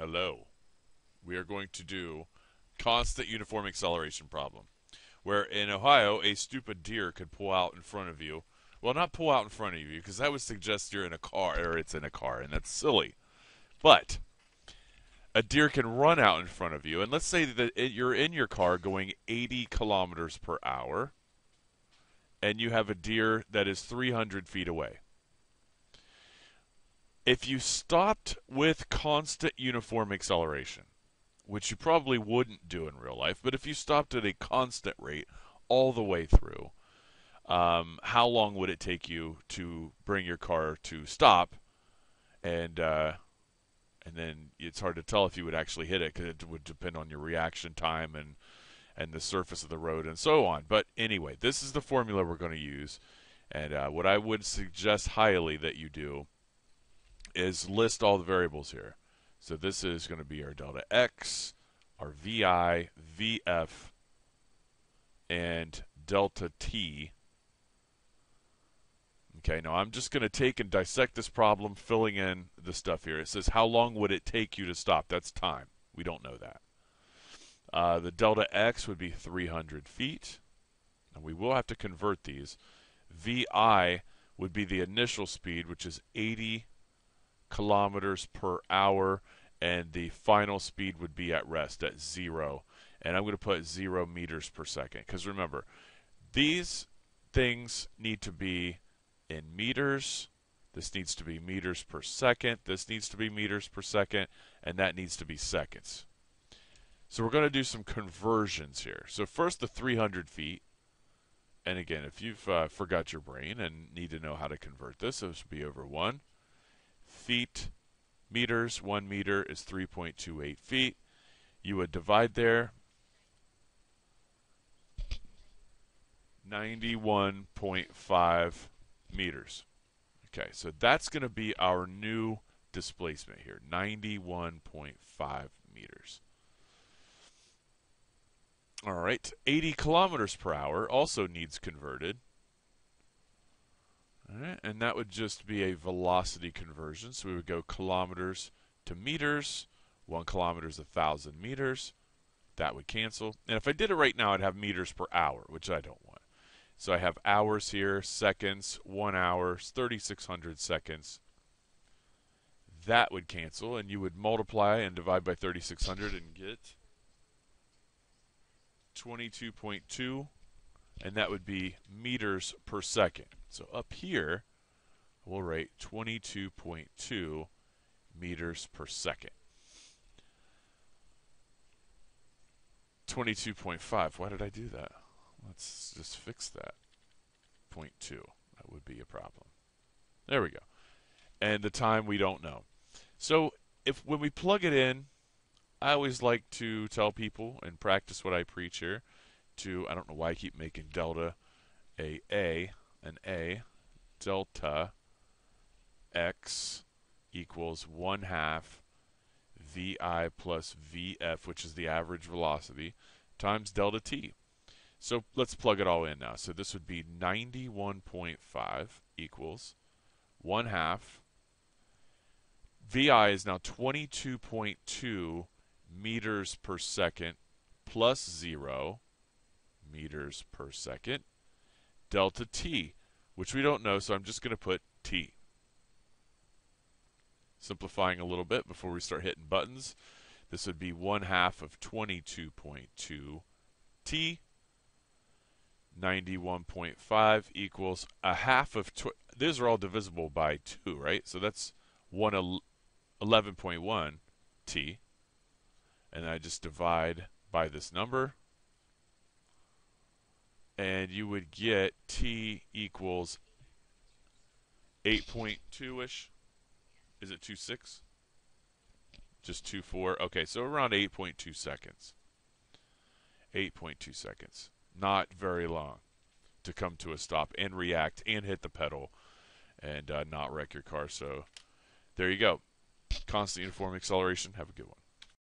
Hello. We are going to do constant uniform acceleration problem. Where in Ohio, a stupid deer could pull out in front of you. Well, not pull out in front of you, because that would suggest you're in a car, or it's in a car, and that's silly. But a deer can run out in front of you, and let's say that you're in your car going 80 kilometers per hour, and you have a deer that is 300 feet away if you stopped with constant uniform acceleration, which you probably wouldn't do in real life, but if you stopped at a constant rate all the way through, um, how long would it take you to bring your car to stop? And uh, and then it's hard to tell if you would actually hit it because it would depend on your reaction time and and the surface of the road and so on. But anyway, this is the formula we're going to use, and uh, what I would suggest highly that you do is list all the variables here. So this is going to be our delta x, our vi, vf, and delta t. Okay, now I'm just going to take and dissect this problem, filling in the stuff here. It says, how long would it take you to stop? That's time. We don't know that. Uh, the delta x would be 300 feet. And we will have to convert these. vi would be the initial speed, which is 80 kilometers per hour, and the final speed would be at rest at zero. And I'm going to put zero meters per second. Because remember, these things need to be in meters. This needs to be meters per second. This needs to be meters per second. And that needs to be seconds. So we're going to do some conversions here. So first the 300 feet. And again, if you've uh, forgot your brain and need to know how to convert this, this would be over 1 feet meters. One meter is 3.28 feet. You would divide there 91.5 meters. Okay, so that's going to be our new displacement here 91.5 meters. All right, 80 kilometers per hour also needs converted. Alright, and that would just be a velocity conversion. So we would go kilometers to meters. One kilometer is a thousand meters. That would cancel. And if I did it right now, I'd have meters per hour, which I don't want. So I have hours here, seconds, one hour, 3,600 seconds. That would cancel, and you would multiply and divide by 3,600 and get 22.2 and that would be meters per second. So up here, we'll write 22.2 meters per second. 22.5. Why did I do that? Let's just fix that. 0.2. That would be a problem. There we go. And the time we don't know. So if when we plug it in, I always like to tell people and practice what I preach here to, I don't know why I keep making delta a A, an A, delta x equals 1 half vi plus vf, which is the average velocity, times delta t. So let's plug it all in now. So this would be 91.5 equals 1 half. vi is now 22.2 meters per second plus 0 meters per second. Delta t, which we don't know, so I'm just going to put t. Simplifying a little bit before we start hitting buttons, this would be 1 half of 22.2 t. 91.5 equals a half of, tw- these are all divisible by 2, right? So that's 1 11.1 t. And I just divide by this number and you would get t equals 8.2-ish. Is it 2.6? Just 2.4. Okay, so around 8.2 seconds. 8.2 seconds. Not very long to come to a stop and react and hit the pedal and uh, not wreck your car. So there you go. Constant uniform acceleration. Have a good one.